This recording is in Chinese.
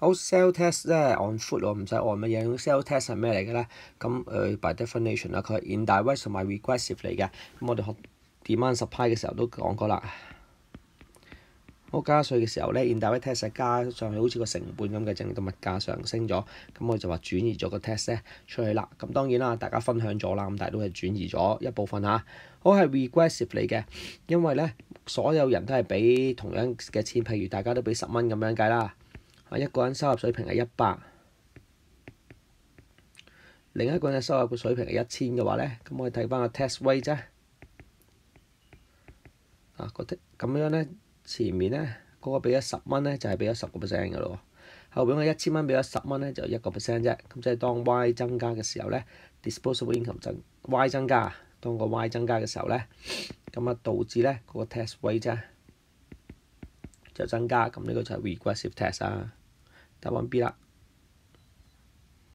好 sell test 咧按 foot 喎，唔使按乜嘢。sell test 係咩嚟嘅咧？咁誒、by definition 啦，佢係 indirect 同埋 regressive 嚟嘅。咁我哋學 demand supply 嘅時候都講過啦。我加稅嘅時候咧，indirect test 加上去好似個成本咁嘅，整到物價上升咗。咁我就話轉移咗個 test 咧出去啦。咁當然啦，大家分享咗啦，咁但係都係轉移咗一部分嚇。好係 regressive 嚟嘅，因為咧所有人都係俾同樣嘅錢，譬如大家都俾十蚊咁樣計啦。啊，一個人收入水平係一百，另一個人嘅收入水平係一千嘅話咧，咁我哋睇翻個 test rate 啫。啊，個咁樣咧，前面咧嗰個俾咗十蚊咧，就係俾咗十個 percent 嘅咯。後邊個一千蚊俾咗十蚊咧，就一個 percent 啫。咁即係當 Y 增加嘅時候咧，disposable income 增 Y 增加，當個 Y 增加嘅時候咧，咁啊導致咧嗰個 test rate 啫就增加。咁呢個就係 regressive test 啊。打完毕了。